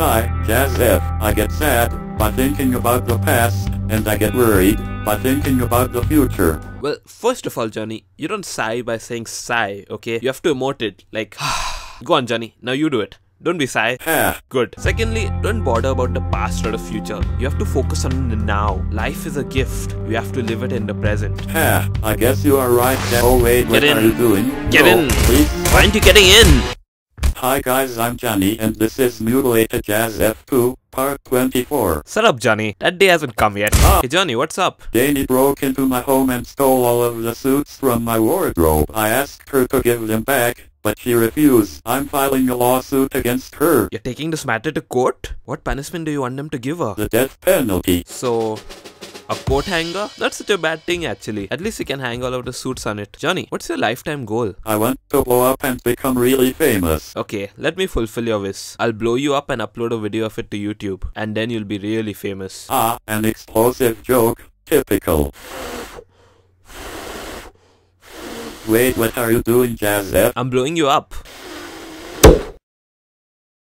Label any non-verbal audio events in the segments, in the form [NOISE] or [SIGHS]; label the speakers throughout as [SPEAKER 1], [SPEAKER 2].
[SPEAKER 1] sigh, Jazff. I get sad by thinking about the past, and I get worried by thinking about the future.
[SPEAKER 2] Well, first of all, Johnny, you don't sigh by saying sigh, okay? You have to emote it, like, [SIGHS] go on, Johnny, now you do it. Don't be sigh.
[SPEAKER 1] Ha!
[SPEAKER 2] Good. Secondly, don't bother about the past or the future. You have to focus on the now. Life is a gift. You have to live it in the present.
[SPEAKER 1] Ha! I guess you are right. Oh wait, what
[SPEAKER 2] Get
[SPEAKER 1] are you doing?
[SPEAKER 2] Get
[SPEAKER 1] No,
[SPEAKER 2] in.
[SPEAKER 1] Please.
[SPEAKER 2] Why aren't you getting in?
[SPEAKER 1] Hi guys, I'm Johnny, and this is Mutilated Jazff 2, Part 24.
[SPEAKER 2] Shut up, Johnny. That day hasn't come yet.
[SPEAKER 1] Ah.
[SPEAKER 2] Hey, Johnny, what's up?
[SPEAKER 1] Danny broke into my home and stole all of the suits from my wardrobe. I asked her to give them back, but she refused. I'm filing a lawsuit against her.
[SPEAKER 2] You're taking this matter to court? What punishment do you want them to give her?
[SPEAKER 1] The death penalty.
[SPEAKER 2] So, a coat hanger? Not such a bad thing actually. At least you can hang all of the suits on it. Johnny, what's your lifetime goal?
[SPEAKER 1] I want to blow up and become really famous.
[SPEAKER 2] Okay, let me fulfill your wish. I'll blow you up and upload a video of it to YouTube. And then you'll be really famous.
[SPEAKER 1] Ah, an explosive joke. Typical. Wait, what are you doing, Jazz
[SPEAKER 2] I'm blowing you up.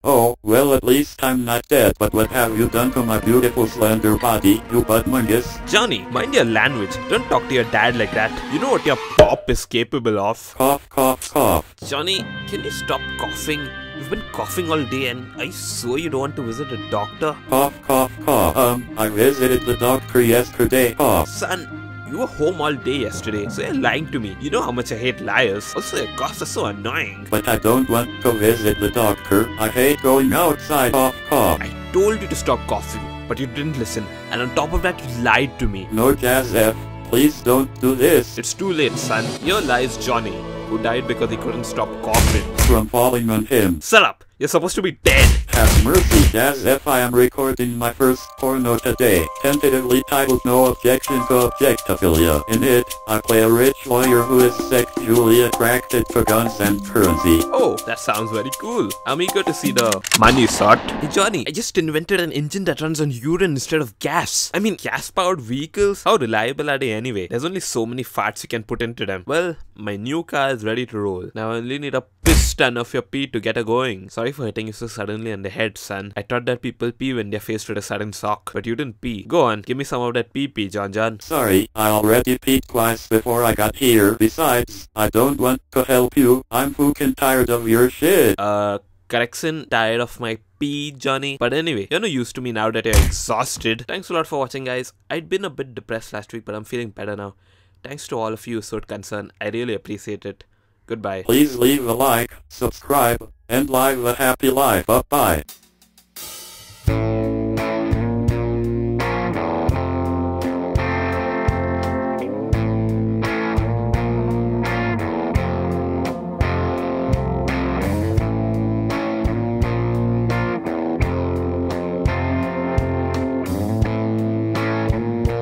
[SPEAKER 1] Oh, well at least I'm not dead, but what have you done to my beautiful slender body, you buttmungus?
[SPEAKER 2] Johnny, mind your language. Don't talk to your dad like that. You know what your pop is capable of.
[SPEAKER 1] Cough, cough, cough.
[SPEAKER 2] Johnny, can you stop coughing? You've been coughing all day and I swear you don't want to visit a doctor?
[SPEAKER 1] Cough, cough, cough. Um, I visited the doctor yesterday. Cough.
[SPEAKER 2] Son, you were home all day yesterday, so you're lying to me. You know how much I hate liars. Also, your coughs are so annoying.
[SPEAKER 1] But I don't want to visit the doctor. I hate going outside. Cough, cough.
[SPEAKER 2] I told you to stop coughing, but you didn't listen. And on top of that, you lied to me.
[SPEAKER 1] No, Jazff. Please don't do this.
[SPEAKER 2] It's too late, son. Your lies Johnny, who died because he couldn't stop coughing.
[SPEAKER 1] From falling on him.
[SPEAKER 2] Shut up! You're supposed to be dead!
[SPEAKER 1] Have mercy, Jazff. I am recording my first porno today, tentatively titled No Objection to Objectophilia. In it, I play a rich lawyer who is sexually attracted to guns and currency.
[SPEAKER 2] Oh, that sounds very cool. I'm eager to see the money shot. Hey Johnny, I just invented an engine that runs on urine instead of gas. I mean, gas-powered vehicles? How reliable are they anyway? There's only so many farts you can put into them. Well, my new car is ready to roll. Now I only need a piston of your pee to get her going. Sorry for hitting you so suddenly on the head, son. I thought that people pee when they're faced with a sudden shock, but you didn't pee. Go on, give me some of that pee pee, John John.
[SPEAKER 1] Sorry, I already peed twice before I got here. Besides, I don't want to help you. I'm fucking tired of your shit.
[SPEAKER 2] Uh, correction, tired of my pee, Johnny. But anyway, you're no use to me now that you're exhausted. Thanks a lot for watching, guys. I'd been a bit depressed last week, but I'm feeling better now. Thanks to all of you who showed concern. I really appreciate it. Goodbye.
[SPEAKER 1] Please leave a like, subscribe, and live a happy life. Bye-bye.